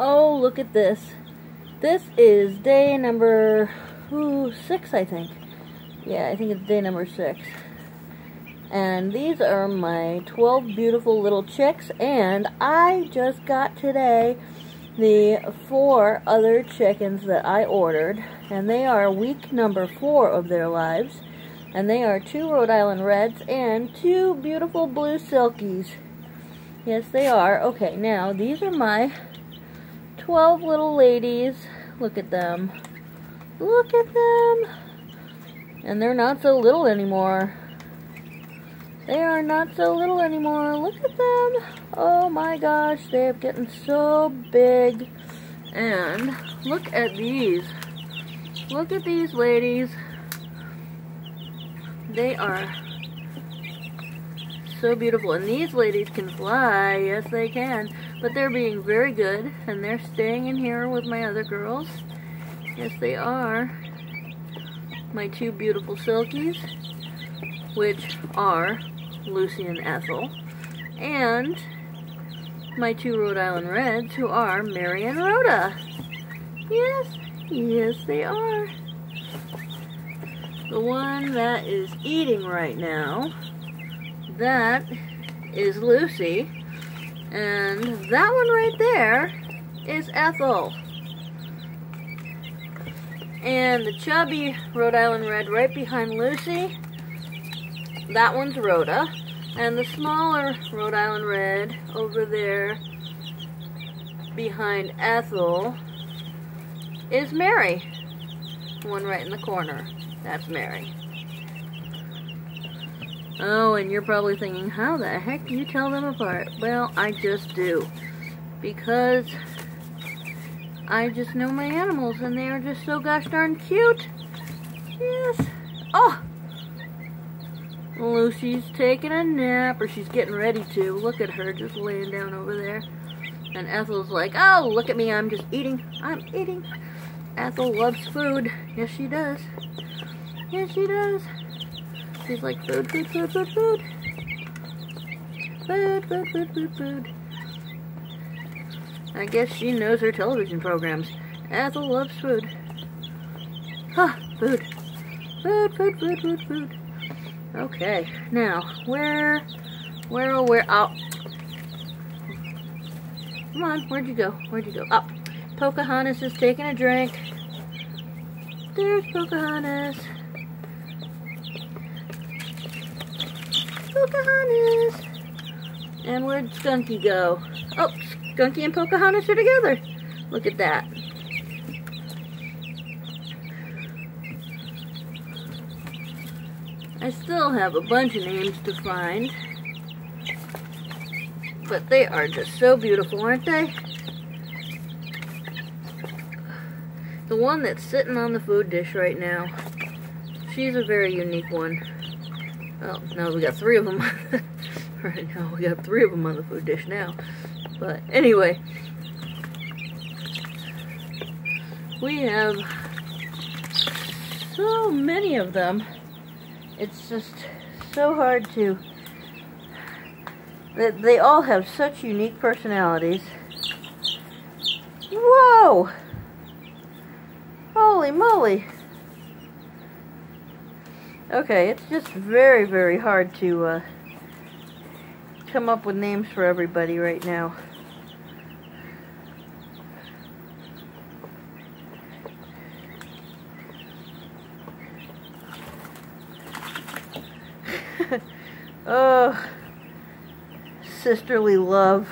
Oh, look at this. This is day number ooh, six, I think. Yeah, I think it's day number six. And these are my 12 beautiful little chicks. And I just got today the four other chickens that I ordered. And they are week number four of their lives. And they are two Rhode Island Reds and two beautiful blue Silkies. Yes, they are. Okay, now these are my 12 little ladies. Look at them. Look at them. And they're not so little anymore. They are not so little anymore. Look at them. Oh my gosh, they have gotten so big. And look at these. Look at these ladies. They are so beautiful. And these ladies can fly. Yes, they can. But they're being very good. And they're staying in here with my other girls. Yes, they are. My two beautiful silkies. Which are Lucy and Ethel. And my two Rhode Island Reds, who are Mary and Rhoda. Yes, yes they are. The one that is eating right now that is Lucy. And that one right there is Ethel. And the chubby Rhode Island Red right behind Lucy, that one's Rhoda. And the smaller Rhode Island Red over there behind Ethel is Mary. One right in the corner. That's Mary. Oh, and you're probably thinking, how the heck do you tell them apart? Well, I just do. Because I just know my animals and they are just so gosh darn cute. Yes. Oh! Lucy's taking a nap, or she's getting ready to. Look at her just laying down over there. And Ethel's like, oh, look at me, I'm just eating. I'm eating. Ethel loves food. Yes, she does. Yes, she does. She's like, food, food, food, food, food. Food, food, food, food, food. I guess she knows her television programs. Ethel loves food. Huh, food. Food, food, food, food, food. Okay, now, where, where, oh, where, oh. Come on, where'd you go? Where'd you go? Up. Oh, Pocahontas is taking a drink. There's Pocahontas. Pocahontas. And where'd Skunky go? Oh, Skunky and Pocahontas are together. Look at that. I still have a bunch of names to find. But they are just so beautiful, aren't they? The one that's sitting on the food dish right now, she's a very unique one. Oh, now we got three of them. right now we got three of them on the food dish now. But anyway, we have so many of them. It's just so hard to... They all have such unique personalities. Whoa! Holy moly! Okay, it's just very, very hard to uh, come up with names for everybody right now. oh, sisterly love.